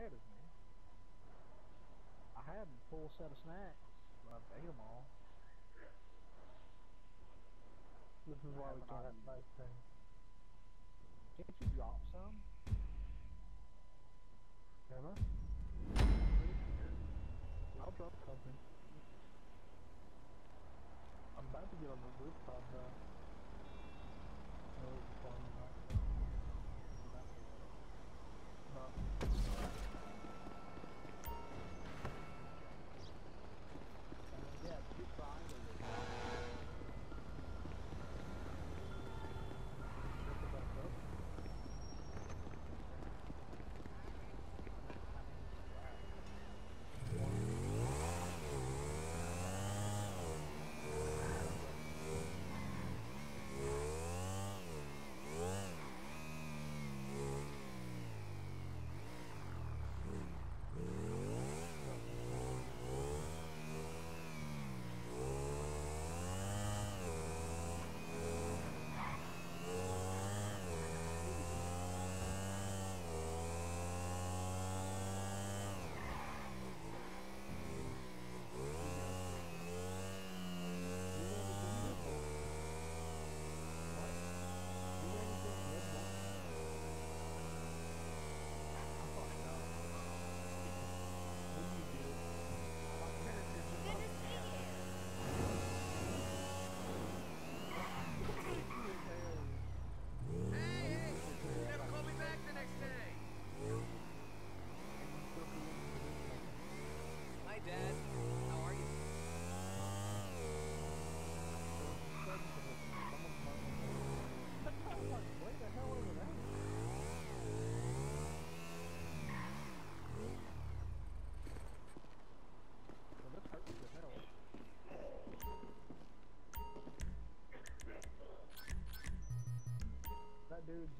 ahead of me. I had a full set of snacks, but I've ate them all. This is why we can't have nice things. Can't you drop some? Can I? I'll drop something. I'm about to get on the rooftop now.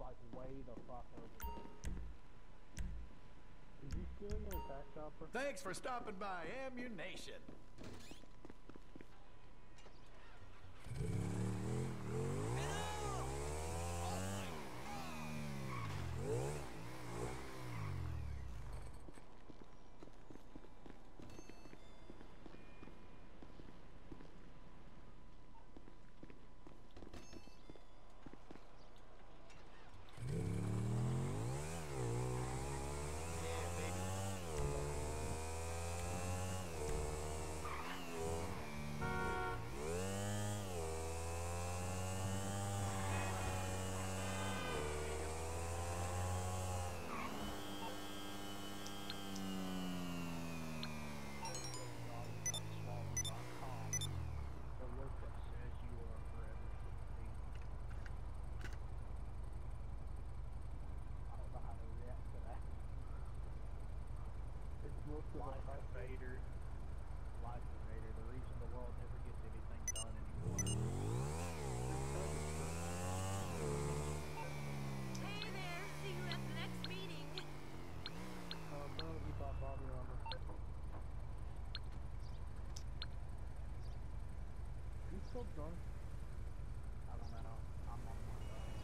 Like way the fuck over there. Is he attack chopper? Thanks for stopping by Ammu-Nation. Still drunk? I don't know. I'm on my phone.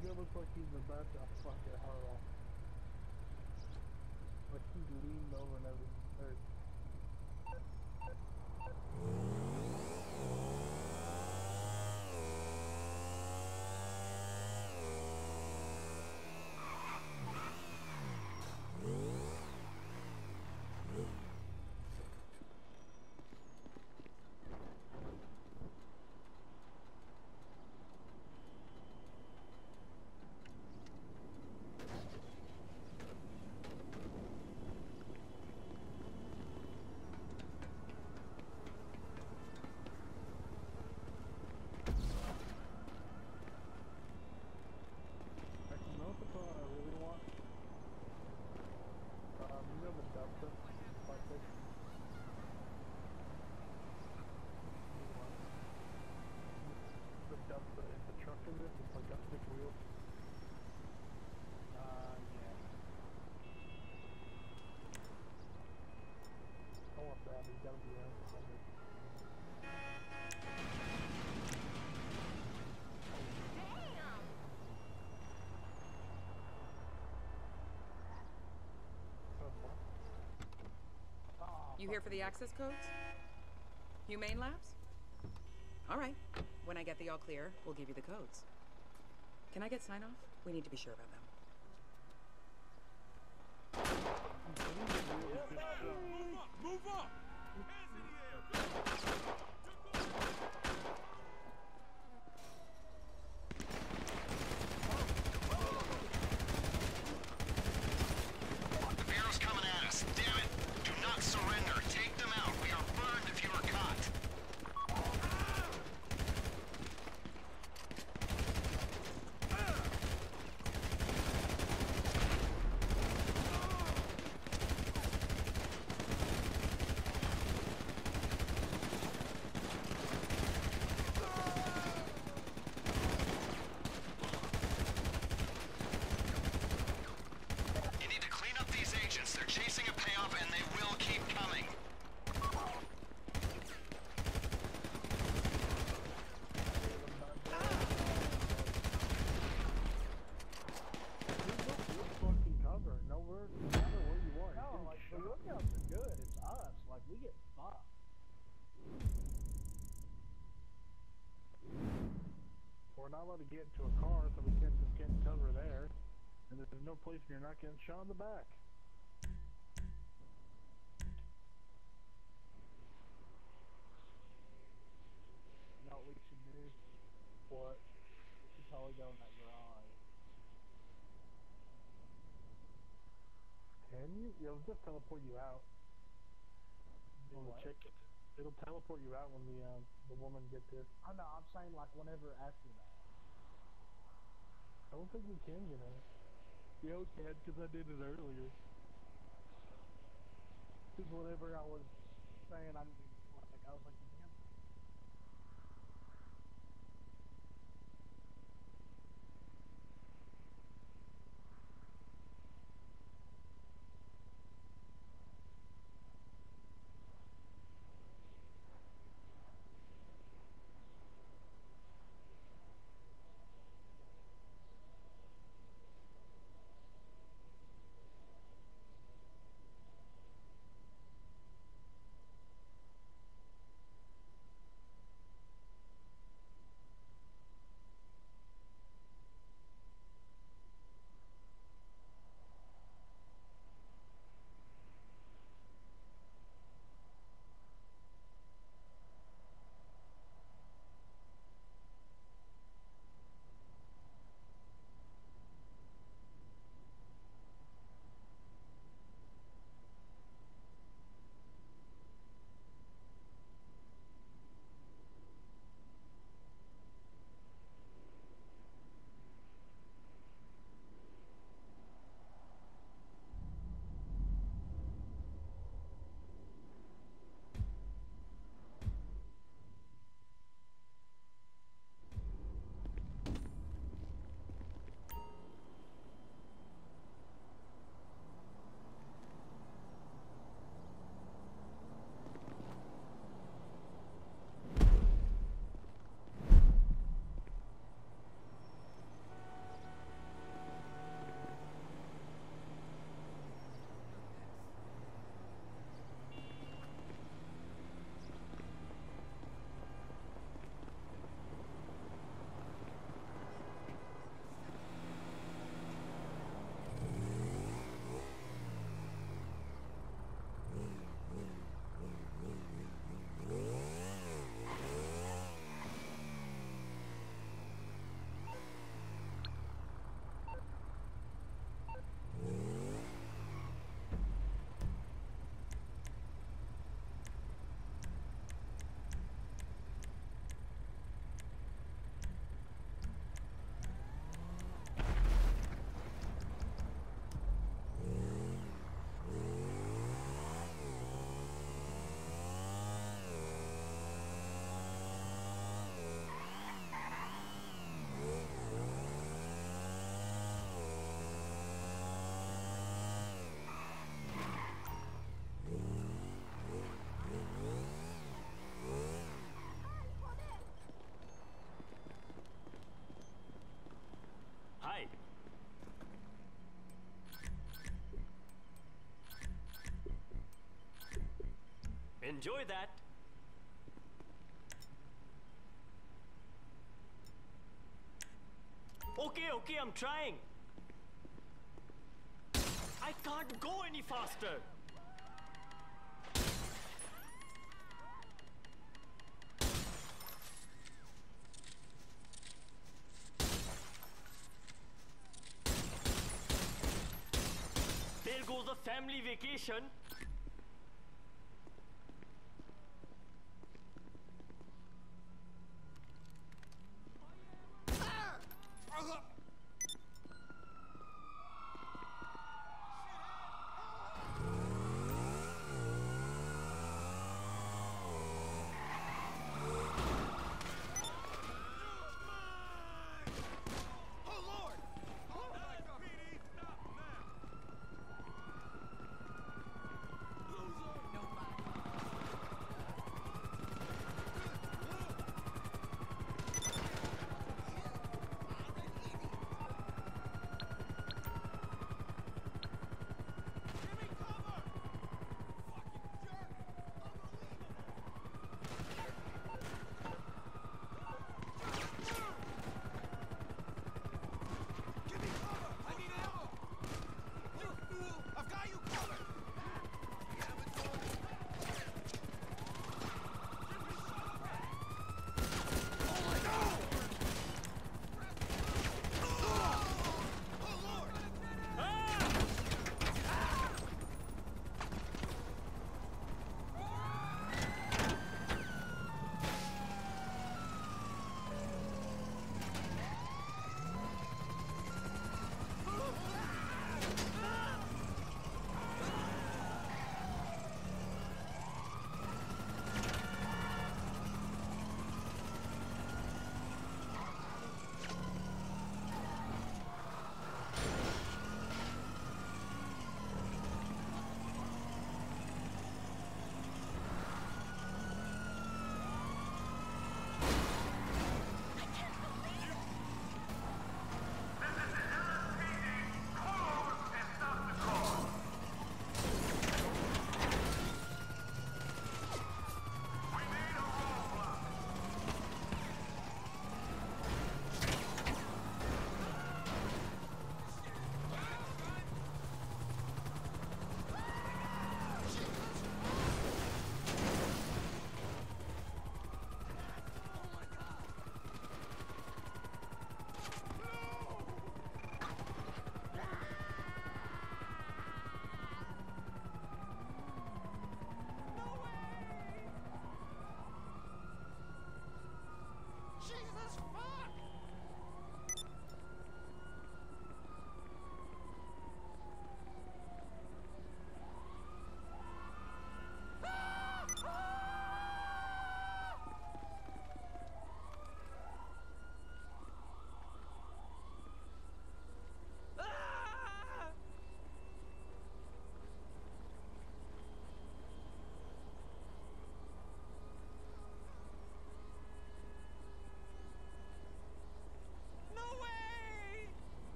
You look like he's about to fuck your heart off. Like he leaned over and everything You here for the access codes? Humane Labs? All right. When I get the all clear, we'll give you the codes. Can I get sign off? We need to be sure about them. Move up! Hands in the air! The Bureau's coming at us. Damn it. Do not surrender. Take them out. We are burned if you are caught. You need to clean up these agents. They're chasing a payoff and they will keep coming. fucking cover. Nowhere, no matter where you are. No, you're like getting the shot. lookouts are good. It's us. Like we get fucked. We're not allowed to get into a car, so we can't just get in cover there. And there's no place where you're not getting shot in the back. You know what we should do? What? We should probably go in that garage. Can you? It'll just teleport you out. When the what? chick gets, it'll teleport you out when the um, the woman gets there. I know. I'm saying like whenever after that. I don't think we can, you know. Yeah, we can, because I did it earlier. Because whenever I was saying I'm like I was like enjoy that. Okay, okay, I'm trying. I can't go any faster. There goes the family vacation.